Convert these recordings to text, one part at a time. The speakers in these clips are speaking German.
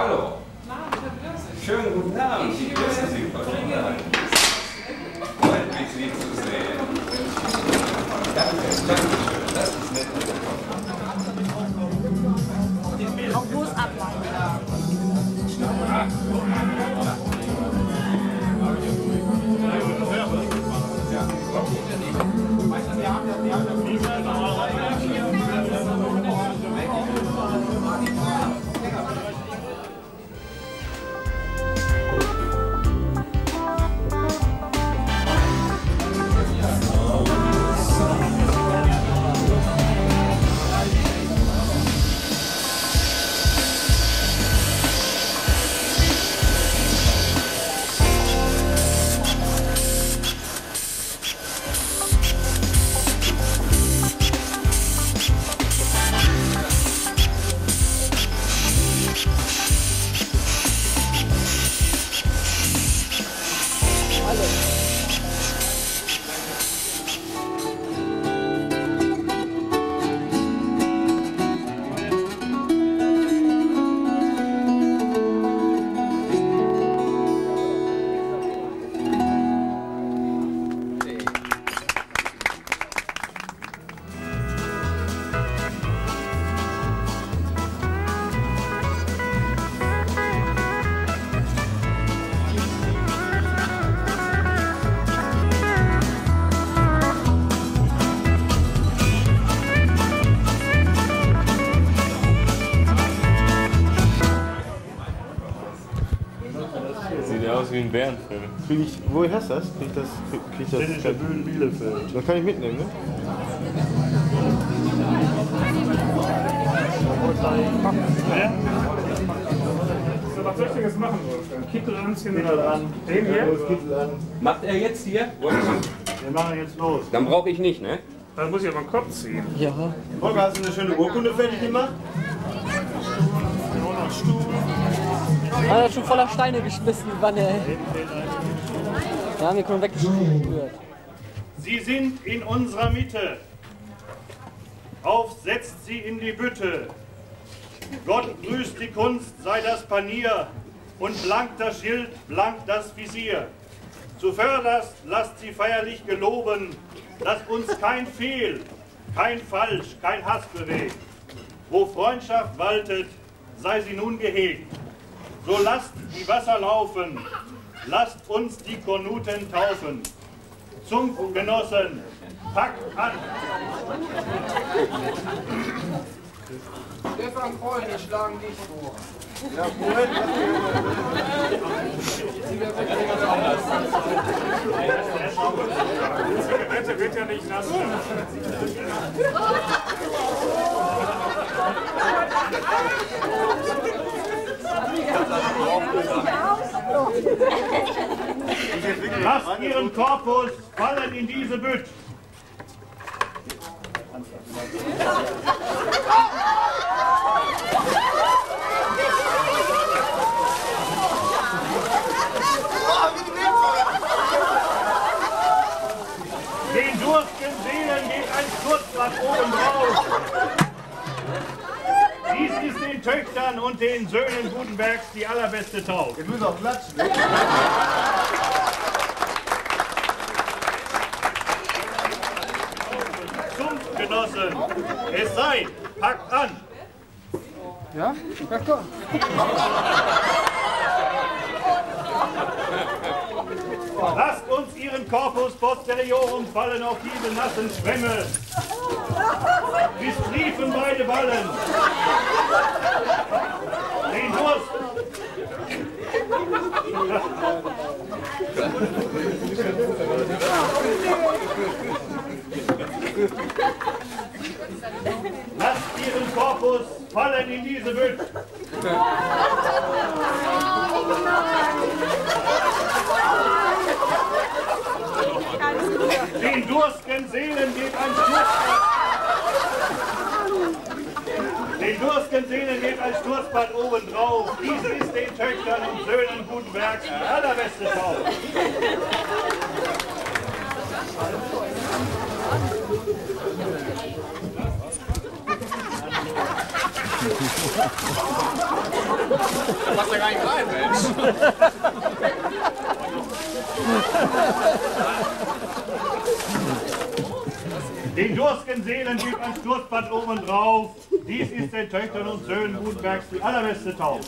Hallo. Schönen guten Abend. Ich grüße Sie, Frau. Freut mich, Sie zu sehen. Danke, danke schön. Das ist nett. Auch bloß wie ein Bärenfilm. Krieg ich, woher hast du das? Krieg ich das? Krieg ich das? Städtische Bühnen Bielefeld. Das kann ich mitnehmen, ne? So, was soll ich denn jetzt machen, Wolfgang? Kittel anziehen? Kittel an. Den hier? Los, Kittel an. Macht er jetzt hier? Wir machen jetzt los. Dann brauche ich nicht, ne? Dann muss ich aber den Kopf ziehen. Volker, hast du eine schöne Urkunde fertig gemacht? Stuhl. Er hat schon voller Steine geschmissen, die Wanne. Ja, wir können weggeschmissen. Sie sind in unserer Mitte. Aufsetzt sie in die Bütte. Gott grüßt die Kunst, sei das Panier. Und blank das Schild, blank das Visier. Zuvörderst lasst sie feierlich geloben, dass uns kein Fehl, kein Falsch, kein Hass bewegt. Wo Freundschaft waltet, sei sie nun gehegt. So lasst die Wasser laufen, lasst uns die Kornuten taufen. Zunftgenossen, packt an! Stefan Freunde schlagen dich vor. Die Wette wird ja nicht nass. Lasst ihren Korpus fallen in diese Bütt. Den durstigen Seelen geht ein Sturzblatt oben drauf. Dies ist den Töchtern und den Söhnen Gutenbergs die allerbeste Taufe. Du musst auch klatschen, ne? Zunftgenossen, es sei, packt an! Ja? Ja, komm. Lasst uns ihren Corpus posteriorum fallen auf diese nassen Schwämme. Bis triefen beide Ballen. Den Durst. Lasst ihren Corpus fallen in diese Bütt. Den durstigen Seelen geht ein Sturzbad. Den durstigen Seelen geht ein Sturzbad oben drauf. Dies ist den Töchtern und Söhnen Gutenbergs die allerbeste Taufe. Passt ja gar nicht rein, Mensch. Den durstigen Seelen gibt ein Sturzbad obendrauf. Dies ist den Töchtern und Söhnen Gutenbergs die allerbeste euch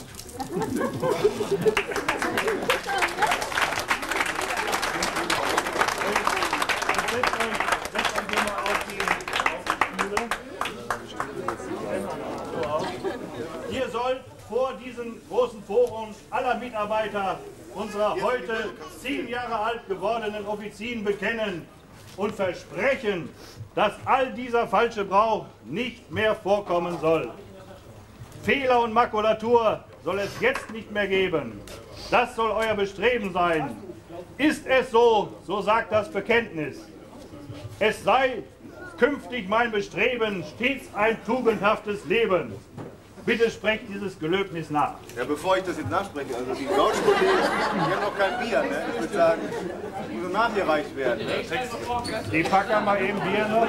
hier sollt vor diesem großen Forum aller Mitarbeiter unserer heute zehn Jahre alt gewordenen Offizien bekennen und versprechen, dass all dieser falsche Brauch nicht mehr vorkommen soll. Fehler und Makulatur soll es jetzt nicht mehr geben. Das soll euer Bestreben sein. Ist es so, so sagt das Bekenntnis. Es sei künftig mein Bestreben, stets ein tugendhaftes Leben. Bitte sprecht dieses Gelöbnis nach. Ja, bevor ich das jetzt nachspreche, also die Couchkollegen, die haben noch kein Bier, ne? Ich würde sagen, die muss nachgereicht werden. Die packen mal eben Bier noch.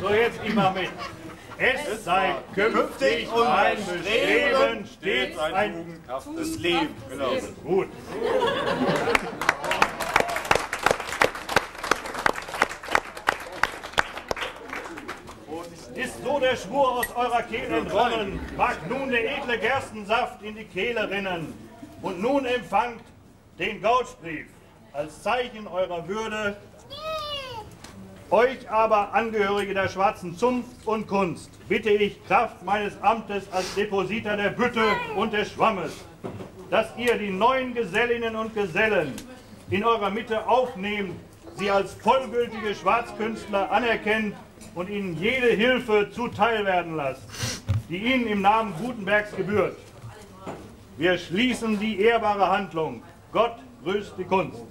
So, jetzt immer mit. Es sei künftig mein Bestreben, stets ein tugendhaftes Leben. Genau. Gut. Ist so der Schwur aus eurer Kehle entronnen, mag nun der edle Gerstensaft in die Kehle rinnen. Und nun empfangt den Gautschbrief als Zeichen eurer Würde. Euch aber, Angehörige der schwarzen Zunft und Kunst, bitte ich Kraft meines Amtes als Depositer der Bütte und des Schwammes, dass ihr die neuen Gesellinnen und Gesellen in eurer Mitte aufnehmt, sie als vollgültige Schwarzkünstler anerkennt und ihnen jede Hilfe zuteil werden lasst, die ihnen im Namen Gutenbergs gebührt. Wir schließen die ehrbare Handlung. Gott grüßt die Kunst.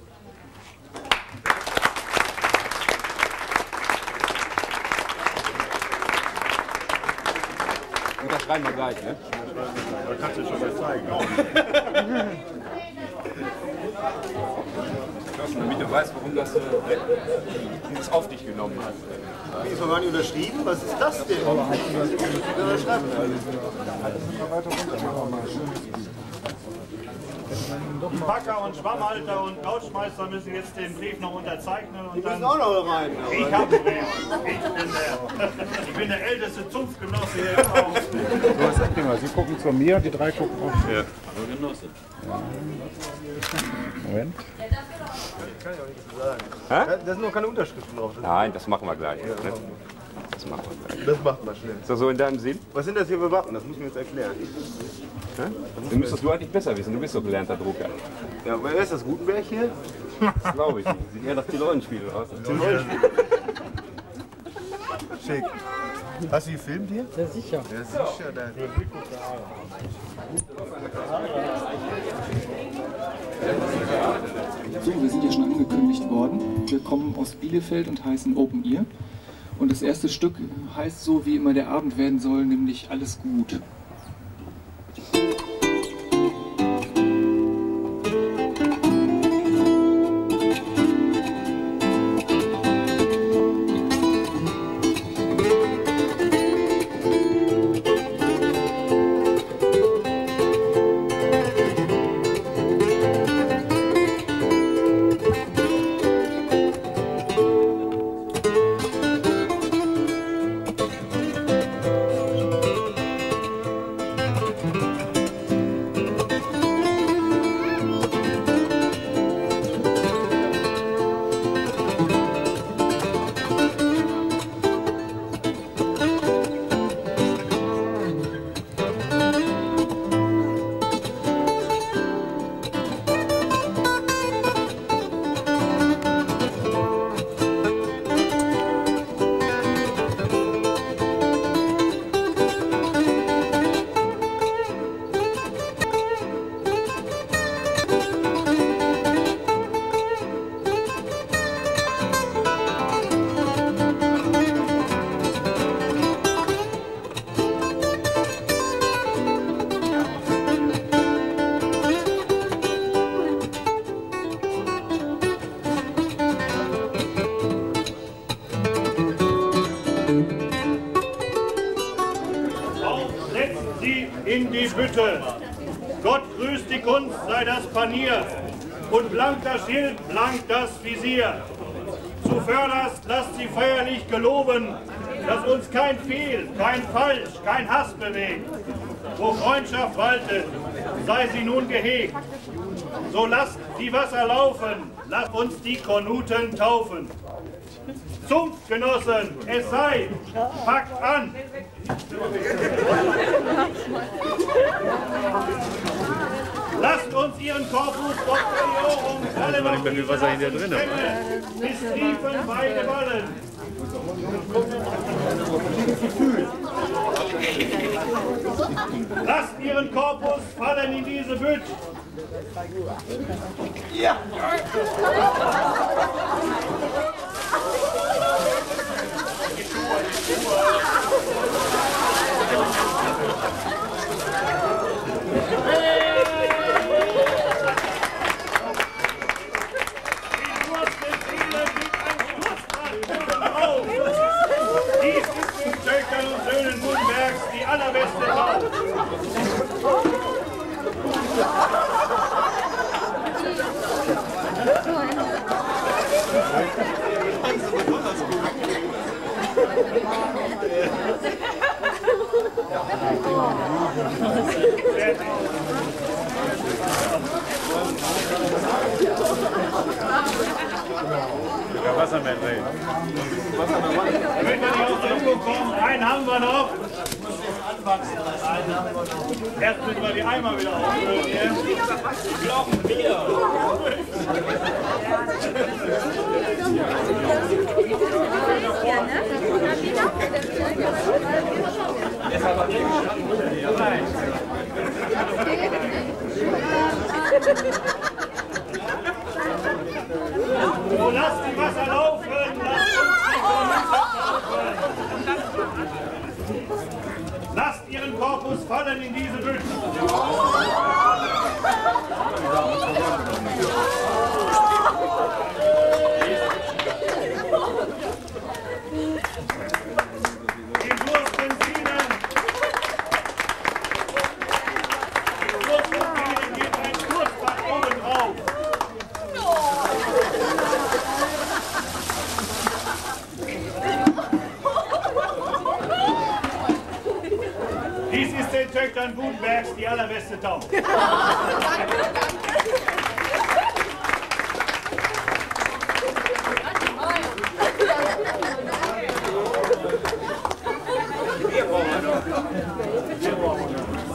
Unterschreiben wir gleich, ne? Da kannst du schon mal zeigen. Thorsten, damit du weißt, warum das äh, dieses auf dich genommen hat. Wie ist noch gar nicht unterschrieben? Was ist das denn? Die Packer und Schwammhalter und Couchmeister müssen jetzt den Brief noch unterzeichnen und Die dann. müssen auch noch rein. Ich hab den Brief. Ich bin der, ich bin der älteste Zunftgenosse hier im Haus. So prima. Sie gucken zu mir, die drei gucken auf Sie. Ja. Moment. Da da sind noch keine Unterschriften drauf. Nein, das machen wir gleich. Ne? Das machen wir gleich. Das macht man schnell. Ist das so in deinem Sinn? Was sind das hier für Wappen? Das muss ich mir jetzt erklären. Du müsstest du eigentlich besser wissen. Du bist doch gelernter Drucker. Ja, wer ist das? Gutenberg hier? Das glaube ich nicht. Sieht eher nach Rollenspiel aus. Schick. Hast du gefilmt hier? Ja, sicher. Ja, sicher. Da. So, wir sind ja schon angekündigt worden. Wir kommen aus Bielefeld und heißen Open Ear. Und das erste Stück heißt so, wie immer der Abend werden soll, nämlich Alles gut. Panier. Und blank das Schild, blank das Visier. Zuvörderst lasst sie feierlich geloben, dass uns kein Fehl, kein Falsch, kein Hass bewegt. Wo Freundschaft waltet, sei sie nun gehegt. So lasst die Wasser laufen, lasst uns die Kornuten taufen. Zunftgenossen, es sei, packt an! Lasst uns ihren Corpus Doctoriorum fallen Ich bin wie Wasser hinter drin. bis beide Wallen. Lasst ihren Korpus fallen in diese Bütt. Die Durst des Seelen gibt ein Sturzbad auf. Dies ist den Töchtern und Söhnen Gutenbergs die allerbeste Lauf. Könnt ihr nicht aus der Ruhe kommen? Einen haben wir noch. Erst müssen wir die Eimer wieder auffüllen hier. So lasst die Wasser laufen. Lasst uns die Kornuten taufen. Lasst ihren Korpus fallen in diese Büchse. Die Durst den Sienen. Die Durst den Sienen geht ein Sturzbad oben drauf. Dies ist den Töchtern Gutenbergs die allerbeste Taufe.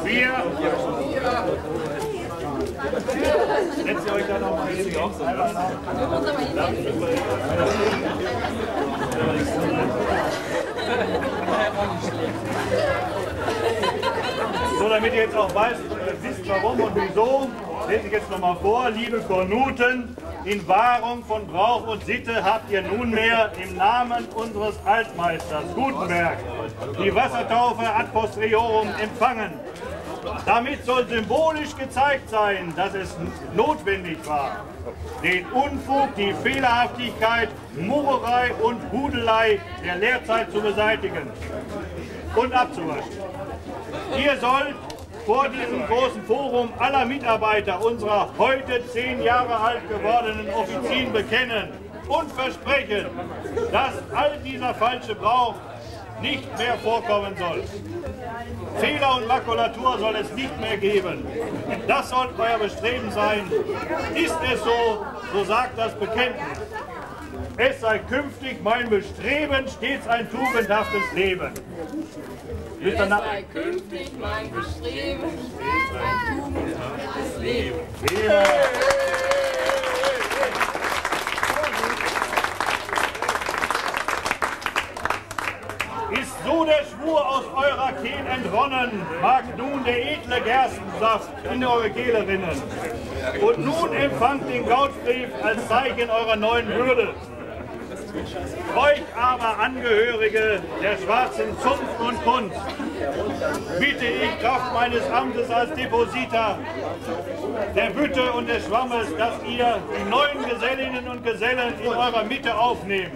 Wir. Setzt ihr euch da noch mal hin? So, auch weißt, äh, wisst warum und wieso, lese ich jetzt nochmal vor. Liebe Kornuten, in Wahrung von Brauch und Sitte habt ihr nunmehr im Namen unseres Altmeisters Gutenberg die Wassertaufe ad posteriorum empfangen. Damit soll symbolisch gezeigt sein, dass es notwendig war, den Unfug, die Fehlerhaftigkeit, Murerei und Hudelei der Lehrzeit zu beseitigen und abzuwaschen. Ihr sollt vor diesem großen Forum aller Mitarbeiter unserer heute zehn Jahre alt gewordenen Offizien bekennen und versprechen, dass all dieser falsche Brauch nicht mehr vorkommen soll. Fehler und Makulatur soll es nicht mehr geben. Das soll euer Bestreben sein. Ist es so, so sagt das Bekenntnis. Es sei künftig mein Bestreben, stets ein tugendhaftes Leben. Nach- sei künftig mein Bestreben, ein tugendhaftes Leben. Leben. Ist so der Schwur aus eurer Kehl entronnen, mag nun der edle Gerstensaft in eure Kehle rinnen. Und nun empfangt den Gautsbrief als Zeichen eurer neuen Würde. Euch aber Angehörige der schwarzen Zunft und Kunst bitte ich Kraft meines Amtes als Deposita der Bütte und des Schwammes, dass ihr die neuen Gesellinnen und Gesellen in eurer Mitte aufnehmt,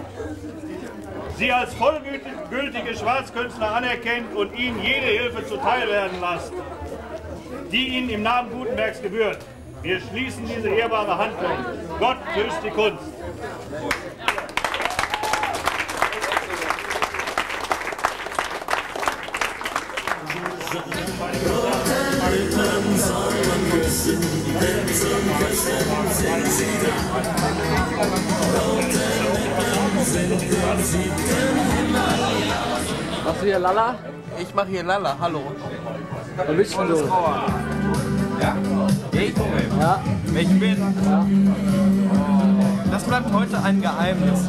sie als vollgültige Schwarzkünstler anerkennt und ihnen jede Hilfe zuteil werden lasst. die Ihnen im Namen Gutenbergs gebührt. Wir schließen diese ehrbare Handlung. Gott grüßt die Kunst. Machst du hier Lala? Ich mache hier Lala, hallo. Wo bist du? Ja? Ich? Ja. Welchen bin? Ja. Das bleibt heute ein Geheimnis.